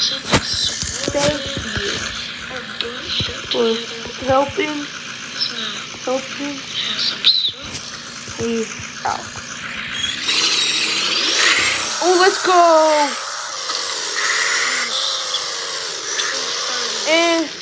Thank you for helping, helping me out. Oh, let's go! And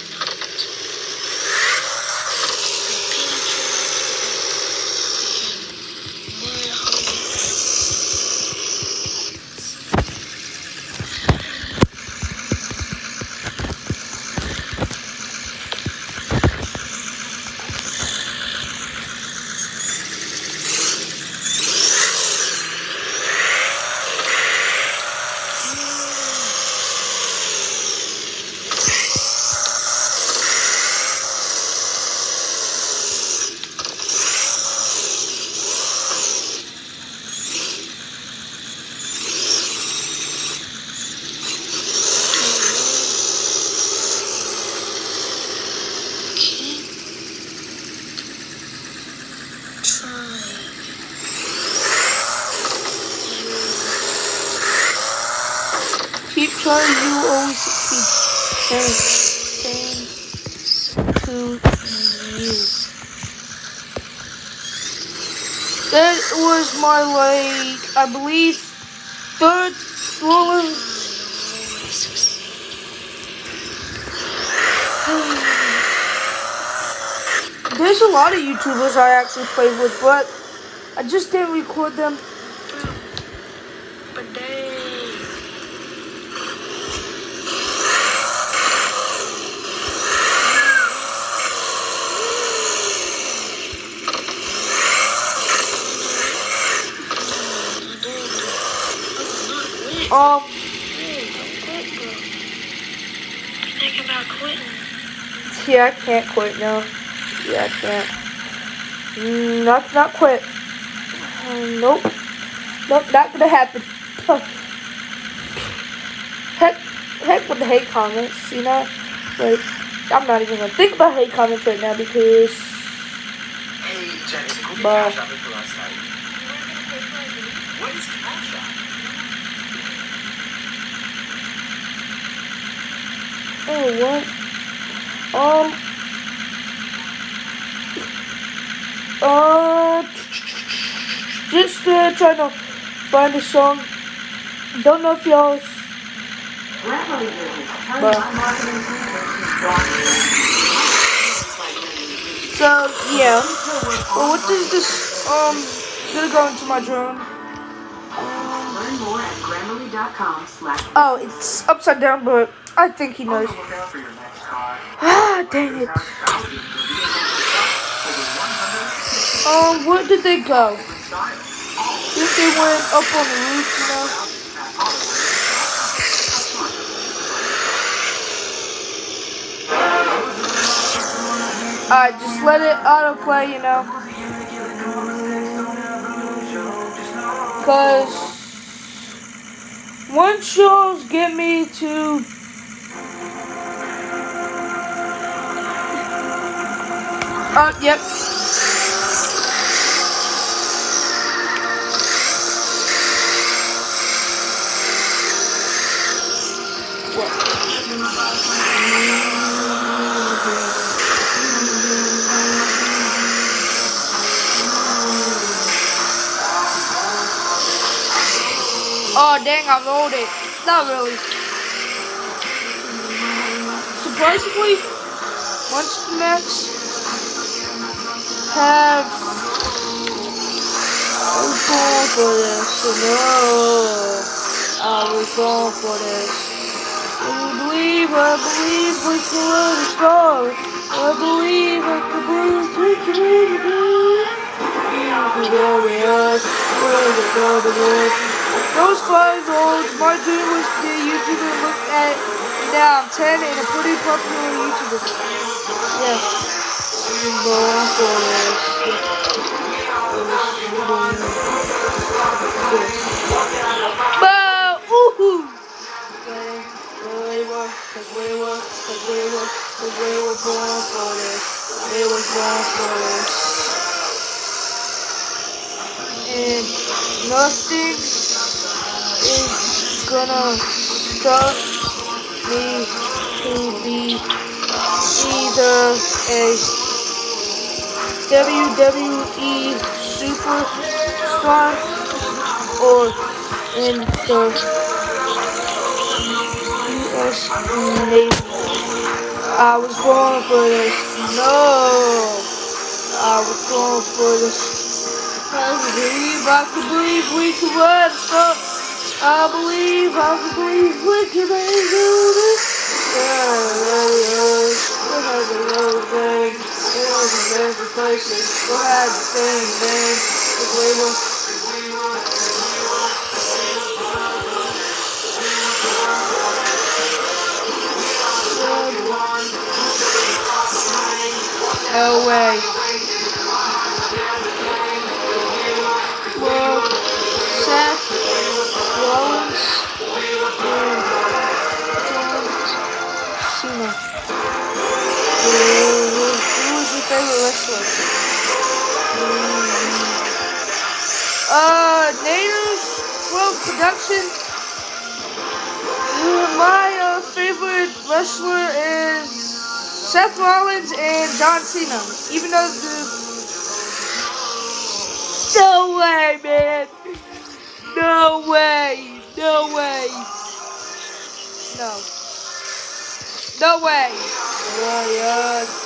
keep you always succeed. Same, same to you. That was my like, I believe, third one. There's a lot of YouTubers I actually played with, but I just didn't record them. Um, Think about quitting. yeah, I can't quit now. Yeah, I can't. Mm, Not, not quit. Uh, nope. Nope, not gonna happen. heck, heck with the hate comments, you know? Like, I'm not even gonna think about hate comments right now because Hey, Jen, is it cool to Bye. cash out for last night? What is cash out? Oh, what? Um. Uh. Just uh, trying to find a song. Don't know if y'all. But, so, yeah. Well, what does this, um, gonna go into my drone. Learn more at grammarly.com slash Oh, it's upside down, but I think he knows. Ah, dang it. 160 Um, where did they go? styles. I think they went up on the roof, you know? Alright, just let it autoplay, you know? Because once y'all get me to Oh, yep. Oh, dang, I rolled it. Not really. Surprisingly, Monster Max have. I was born for this. No. I was born for this. I believe, I believe we can learn a star. I believe, I can believe we can learn a star. Glorious, where the Lord. Those five olds, my dream was to be a YouTuber. Look at now, I'm 10 and a pretty popular YouTuber. Yeah. Nothing is gonna stop me to be either a WWE superstar or in the US Navy. I was born for this. No, I was born for this. I believe, I can believe we can run stuff. I believe, I can believe we can make this. Yeah, yeah, yeah. Thing. It different places. We had the same name. We were No way. Well, Seth Rollins and John Cena. Favorite wrestler? Mm. Uh, Nader's World Production. My uh, favorite wrestler is Seth Rollins and John Cena. Even though the no way, man. No way. No way. No. No way. Yeah, yeah.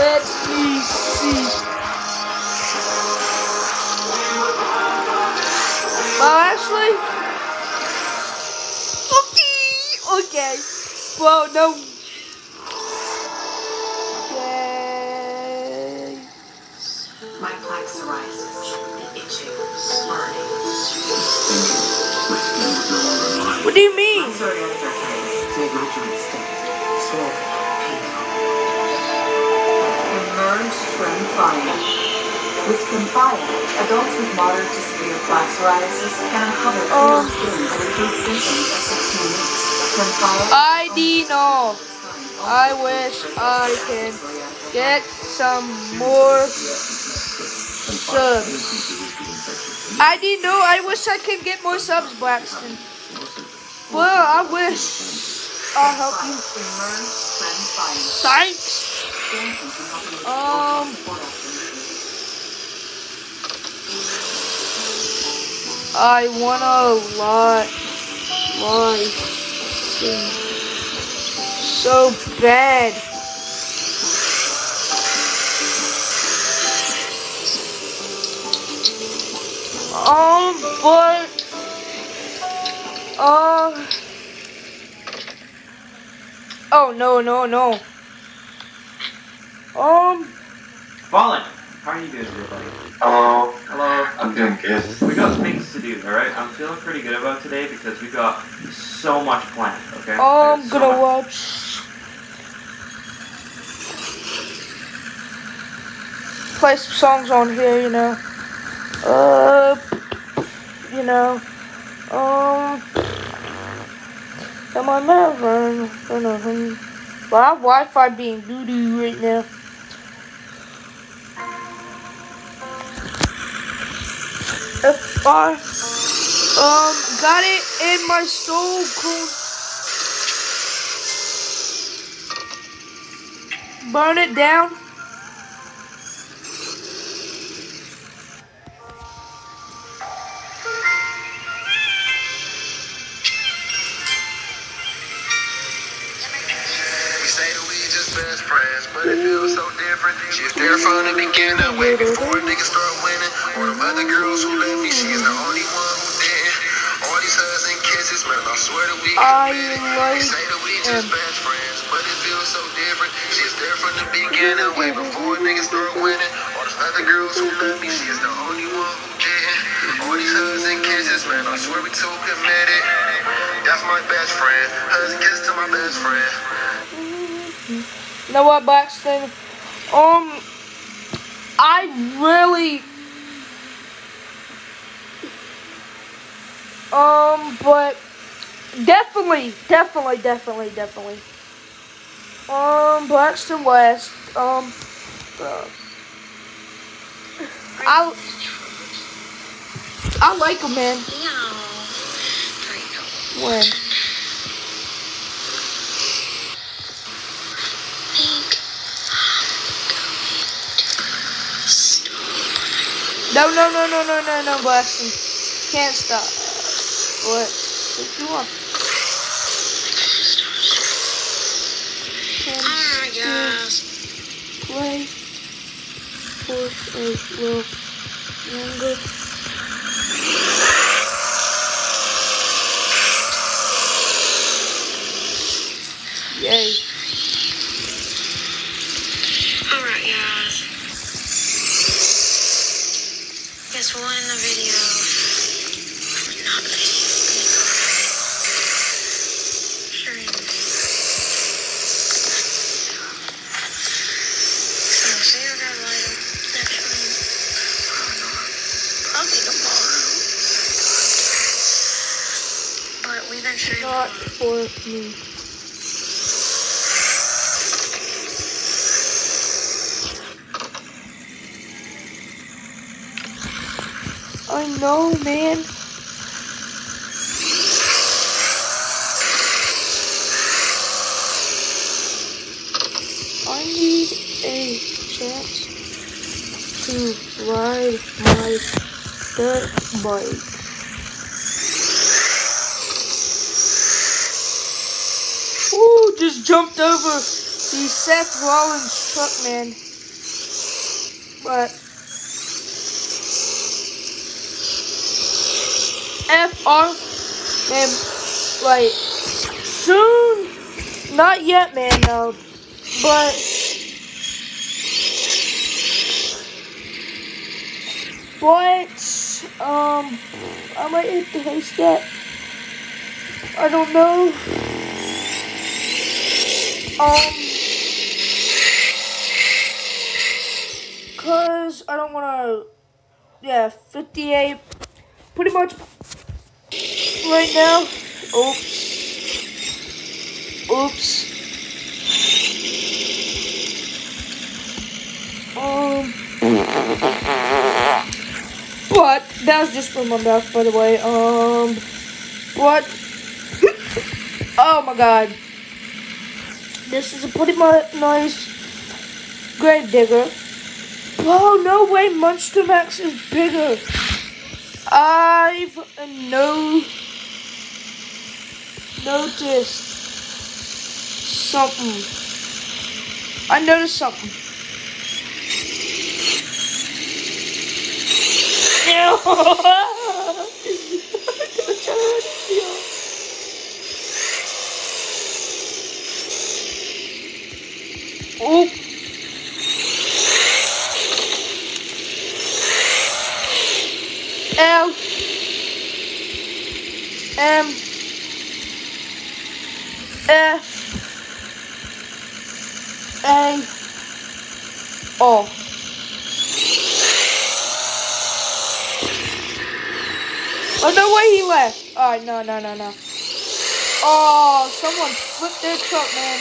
let me see. Well, actually, okay, okay. Well, no. Tremfya. With Tremfya, adults with moderate to severe plaque psoriasis can uncover Oh. clear skin and improve symptoms of 16 weeks. Tremfya I know. I wish I can get some more subs. I didn't know. I wish I could get more subs, Braxton. Well, I wish. I'll help you. Thanks. Um. I want a lot life so bad. Um, but uh oh no no no. Um, Fallen, how are you doing, everybody? Hello, Hello. I'm doing good. We got things to do, alright? I'm feeling pretty good about today because we got so much planned, okay? I'm so gonna much- watch. Play some songs on here, you know. Uh, you know. Um. Am I mad? Well, Wi-Fi being doo doo right now. I um got it in my soul cold burn it down. So different. She's there from the beginning, way before niggas start winning. All them other girls who left me, she's the only one who didn't. All these hugs and kisses, man, I swear that we I could win. We like say that we just best friends, but it feels so different. She's there from the beginning, way before niggas start winning. All these other girls who love me, she's the only one who didn't. All these hugs and kisses, man, I swear we too committed. That's my best friend. Hugs and kisses to my best friend. You know what, Braxton? Um, I really, um, but definitely, definitely, definitely, definitely. Um, Braxton West. Um, uh, I, I like him, man. When? No, no, no, no, no, no, no, Braxton. Can't stop. What? What you want? Can Oh, still yes. play for a little longer. Yay. For me. I know, man. I need a chance to ride my dirt bike. Ooh, just jumped over the Seth Rollins truck, man. But FR, man, like soon, not yet, man. No, but but um, I might hit the haystack. I don't know. Um, cause I don't wanna, yeah, 58, pretty much right now. Oops. Oops. Um, but that was just from my mouth, by the way. Um, but oh my god. This is a pretty nice grave digger. Oh, no way, Monster Max is bigger. I've no noticed something. I noticed something. Oop. L M F A O. Oh no way he Oh no no no no. Oh someone flipped their truck man.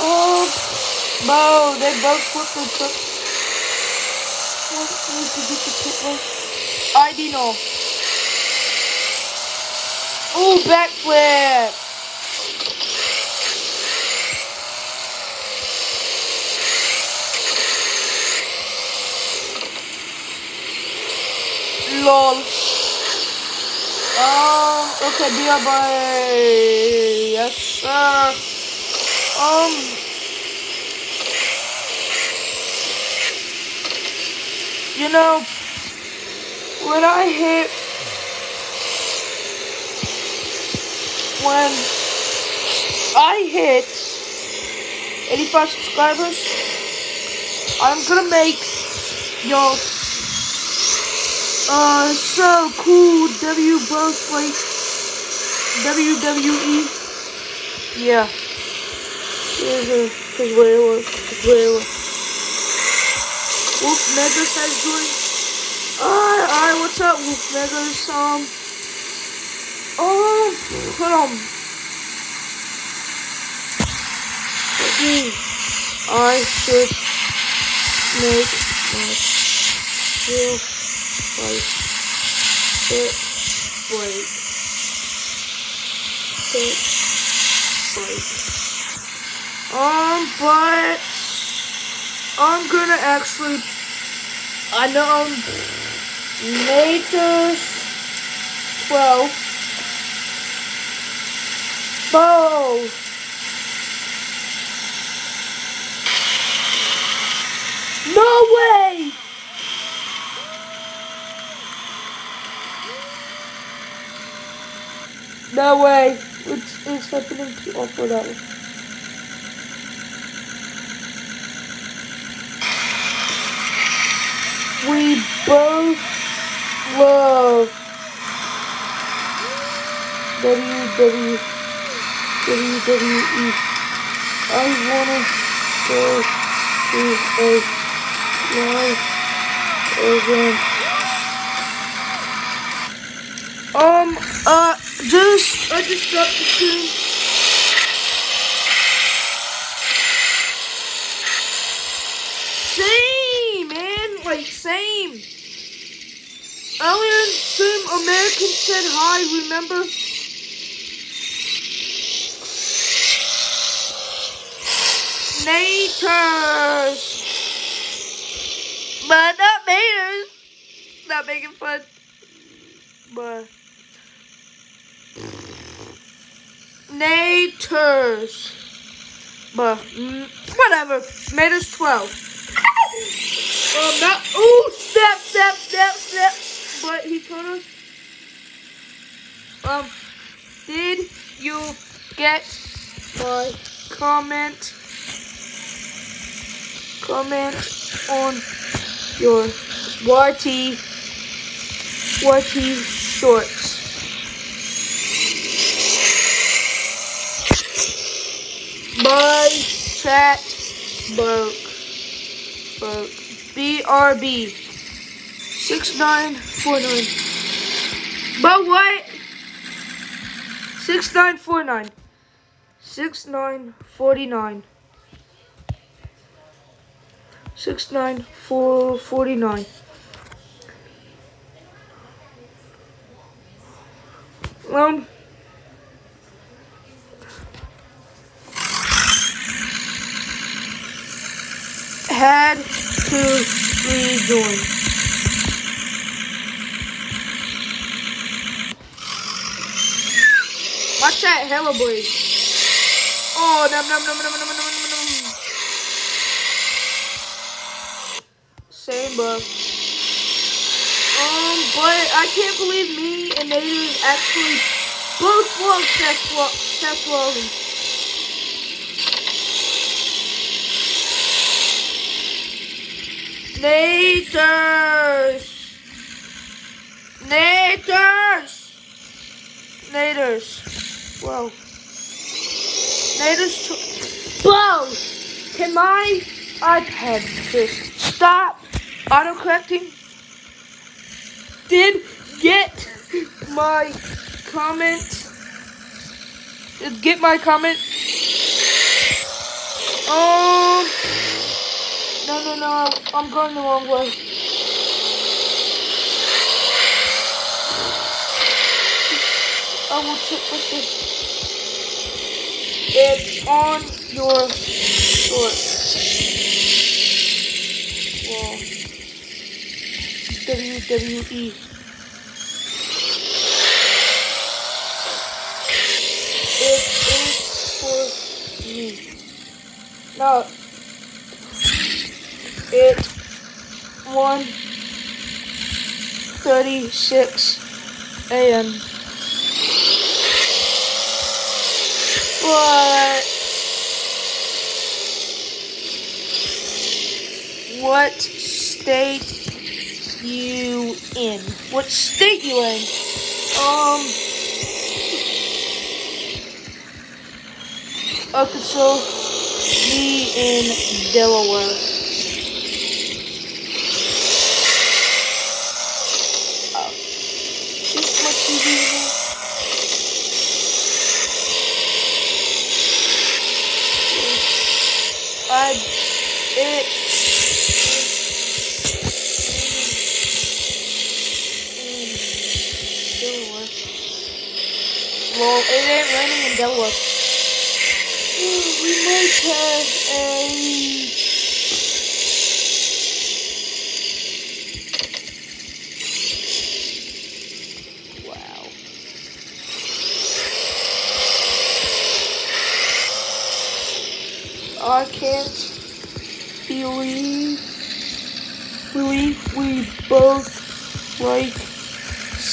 Oh, Bo, they both flipped their truck. What need to get the pit lane? I do know. Ooh, backflip. Lol. Um, okay, DRB. Yes, sir. Um. You know, when I hit, when I hit 85 subscribers, I'm gonna make y'all uh so cool W both like WWE. Yeah. Here's a cause where it was. Cause where it was. Wolf Megas has joined. Alright, alright, what's up, Wolf Megas? Um Oh hold on. I should make my real life fit break. Fit break. Um, but I'm gonna actually. I know I'm Nature's 12. Bow. No way! No way. It's, it's happening to offer that one. We both love WW, WWE. I wanna go to a live event. Um, uh, just, I just got the tune. Same, man, like, same. In stream, American said hi, remember? Nators! But not Nators! Not making fun. But. Nators. But, mm, whatever. Nators 12. um, not. Ooh, snap, snap, snap, snap. But he told us. Um, did you get my comment? Comment on your YT YT shorts. My chat broke. Broke. BRB. 6949. But what? 6949. 6949. 69449. Um, had to rejoin. Watch that hella boy. Oh, num num num num num num num num. Same, bro. Um, but I can't believe me and Native actually both love Seth, Ro- Seth Rollins. Naters! Naters! Naters. Whoa. Naters. Tw- Whoa! Can my iPad just stop autocorrecting? Did get my comment. Did get my comment. Um. No, no, no. I'm going the wrong way. I will check with the. It's on your short wall. WWE. It is for me. No. 36 a.m. What? What state you in? What state you in? Um... Arkansas, me in Delaware.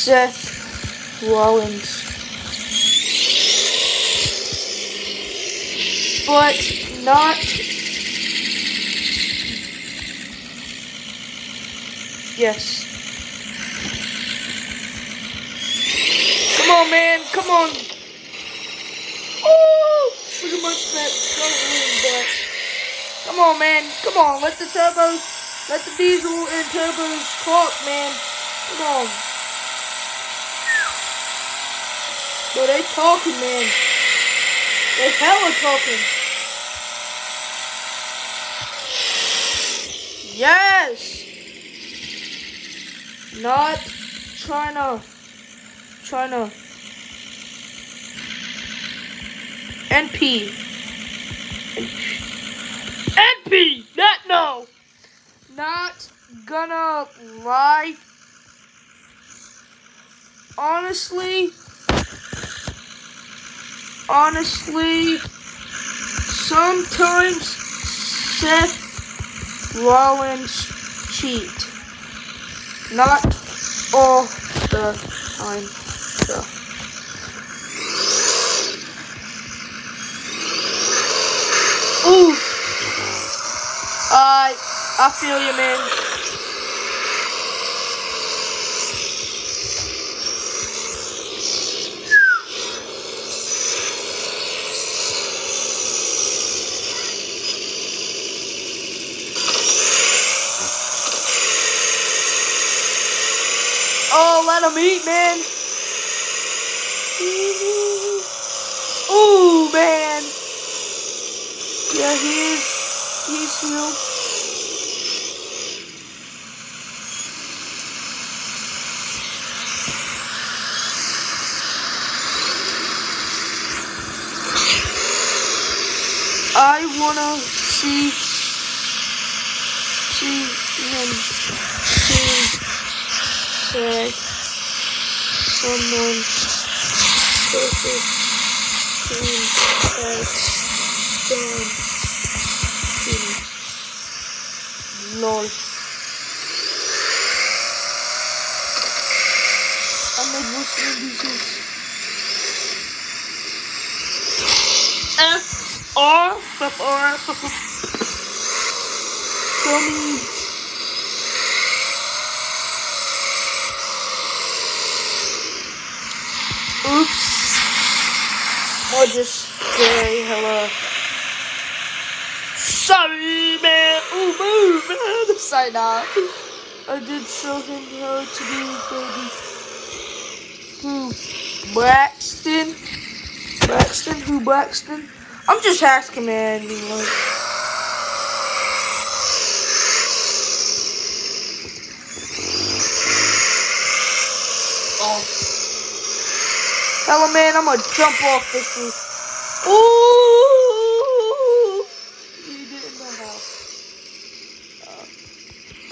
Seth Rollins. But not Yes. Come on man, come on. Oh look at my snap struggling but come on man, come on, let the turbos let the diesel and turbos talk man. Come on. Bro, they talking man. They hella talking. Yes! Not China. China. NP. NP! That no! Not gonna lie. Honestly, honestly, sometimes Seth Rollins cheat. Not all the time, though. Ooh. I I feel you, man. Eat, man. Ooh, man. Yeah, he's he's healed. I wanna see see him see say someone versus team has done team. Lol. I'm like, what's one of these is? F R F R F R Show me Oops. Or just say hello. Sorry, man. Ooh, nah. I did show him how to do baby. Who? Hmm. Braxton? Braxton? Who Braxton? I'm just asking, man. You know. Oh. Hello, man. I'm gonna jump off this roof. Ooh! You didn't know how.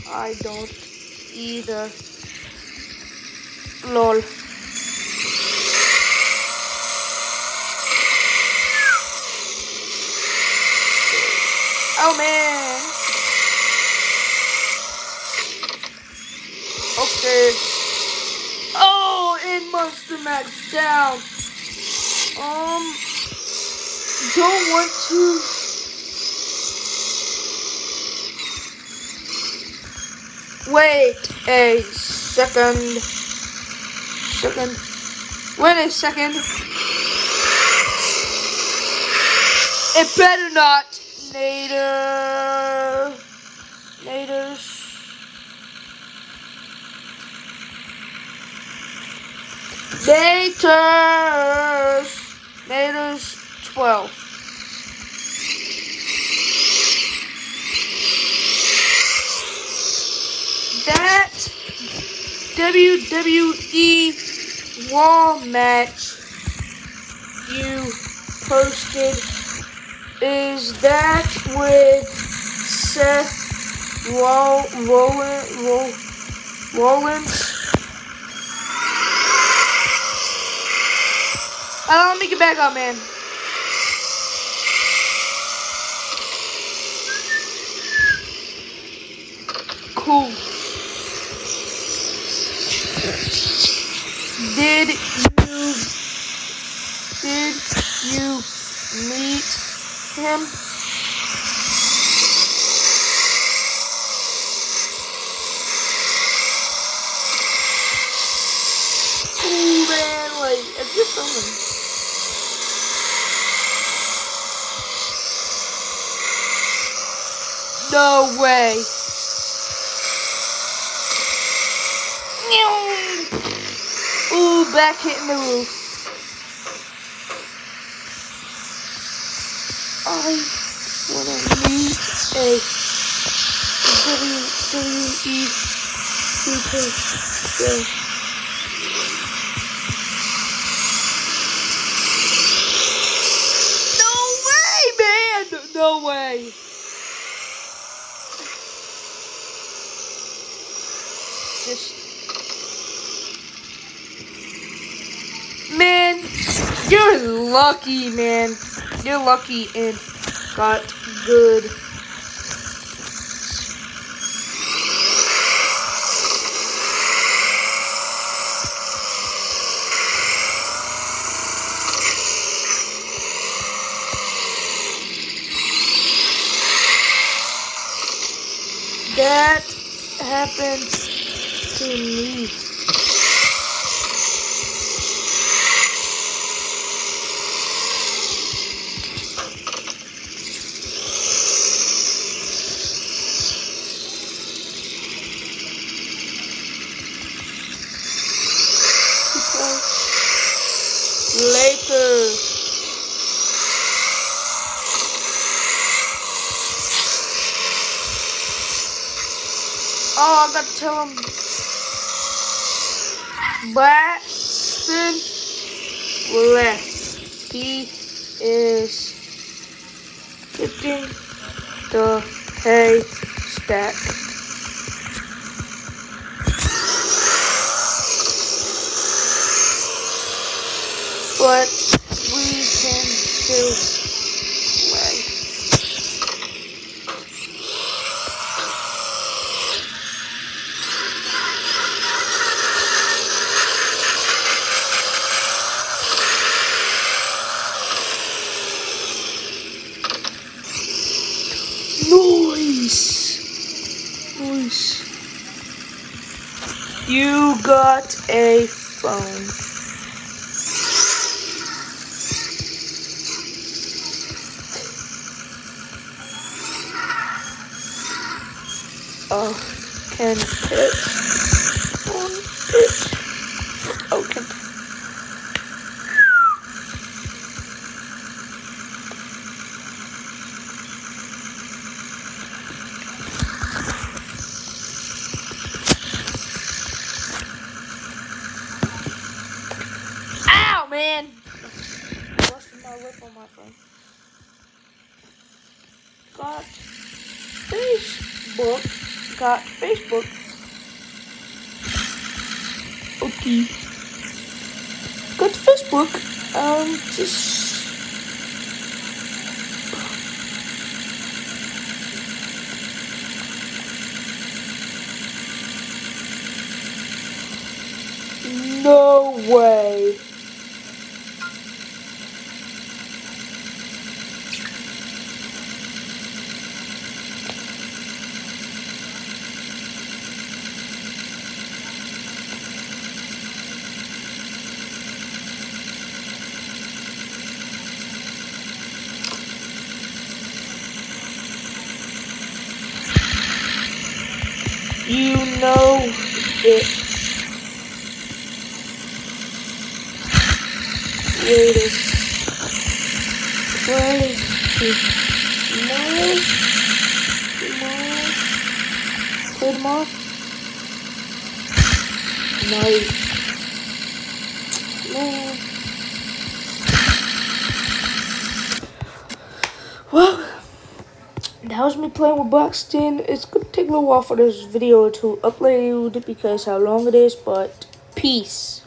Uh, I don't either. Lol. Oh man. Okay. Oh, it Monster Max down. Um, don't want to. Wait a second. Second. Wait a second. It better not. Nader. Naders. Naters. Naters 12. That WWE wall match you posted is that with Seth Roll, Rollin, Roll, Rollins? Uh, let me get back up, man. Cool. Did you did you meet him? Ooh man, like if you're filming. No way. Ooh, back hitting the roof. I wanna meet a WWE way, man! No way. Just Man, you're lucky, man. You're lucky and got good. That happened to me. Later. Oh, I gotta tell him. Braxton left. He is getting the haystack. But we can still play. Noise. Noise. You got a phone. Oh, can it? On it. Oh, can. Ow, man! Busted my lip on my phone. Got Facebook. Got Facebook. Okay. Got Facebook. Um, just. No way. You know it. Wait. Tomorrow? Tomorrow? Play tomorrow? Night. Man. Well, that was me playing with Buxton. It's gonna take a little while for this video to upload because how long it is, but peace.